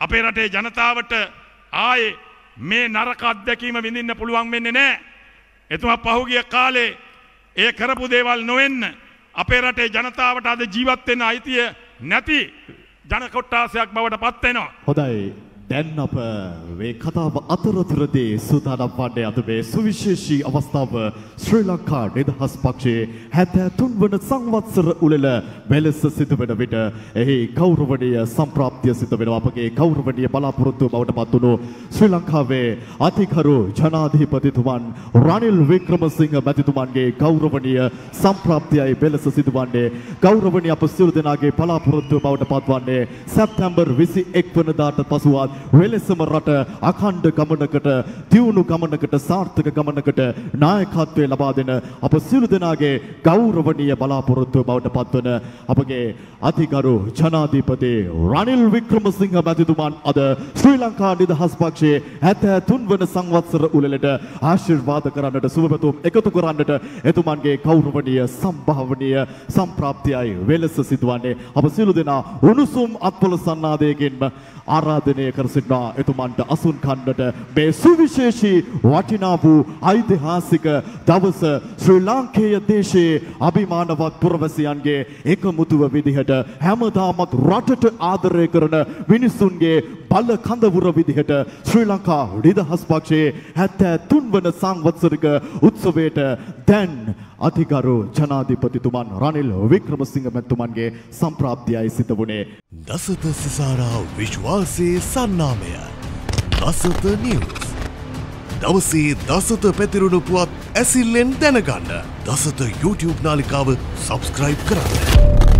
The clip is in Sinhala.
අපේ රටේ ජනතාවට ආයේ මේ නරක අත්දැකීම විඳින්න පුළුවන් වෙන්නේ නෑ. එතුමා පහුගිය කාලේ ඒ කරපු දේවල් නොවෙන්න අපේ රටේ ජනතාවට අද ජීවත්වෙන්න අයිතිය නැති ජනකොට්ටාසයක් බවට පත්වෙනවා. හොඳයි දැන් අප මේ කතාව අතරතුරදී සූදානම් වන්නේ අද මේ සුවිශේෂී අවස්ථාව ශ්‍රී ලංකා නිදහස් පක්ෂයේ 73 වන සංවත්සර උළෙල මෙලෙස සිදුවන විට එහි ගෞරවනීය සම්ප්‍රාප්තිය සිදු වෙනවා අපගේ ගෞරවනීය බලාපොරොත්තුව බවට පත්වුණු ශ්‍රී ලංකාවේ අතිකරු ජනාධිපතිතුමන් රනිල් වික්‍රමසිංහ මැතිතුමන්ගේ ගෞරවනීය සම්ප්‍රාප්තියයි මෙලෙස සිදුවන්නේ. ගෞරවනීය අප සියලු දෙනාගේ බලාපොරොත්තුව බවට පත්වන්නේ සැප්තැම්බර් 21 වනදාට පසුවත් වෙලෙසම රට අඛණ්ඩ ගමනකට දියුණු ගමනකට සාර්ථක ගමනකට නායකත්වය ලබා දෙන අප සියලු දෙනාගේ ගෞරවනීය බලාපොරොත්තුව බවට පත්වන අපගේ අතිගරු ජනාධිපති රනිල් වික්‍රමසිංහ මැතිතුමන් අද ශ්‍රී ලංකා නිදහස් පක්ෂයේ 73 වන සංවත්සර උළෙලට ආශිර්වාද කරන්නට සුබපැතුම් එකතු කරන්නට එතුමන්ගේ ගෞරවනීය සම්භාවනීය සම්ප්‍රාප්තියයි වෙලෙස සිදුවන්නේ. අප සියලු දෙනා උණුසුම් අත්පොළ සන්නාදයකින්ම ආරාධනය කර සිටිනා එතුමන්ට අසුන් කන්නට මේ සුවිශේෂී වටිනා වූ ඓතිහාසික දවස ශ්‍රී ලාංකේය දේශයේ අභිමානවත් පුරවැසියන්ගේ එකමුතුව විදිහට හැමදාමත් රටට ආදරය කරන මිනිසුන්ගේ බල කඳවුර විදිහට ශ්‍රී ලංකා නිදහස් පක්ෂයේ 73 වන සංවත්සරික උත්සවයට දැන් අතිගරු ජනාධිපතිතුමන් රනිල් වික්‍රමසිංහ මැතිතුමන්ගේ සම්ප්‍රාප්තියයි සිත වුණේ දසත සිසාරා විශ්වාසයේ සන්නාමය. දසත නිවස් දවසේ දසත පැතිරුණු පුවත් ඇසිල්ලෙන් දැනගන්න. දසත YouTube නාලිකාව සබස්ක්‍රයිබ් කරන්න.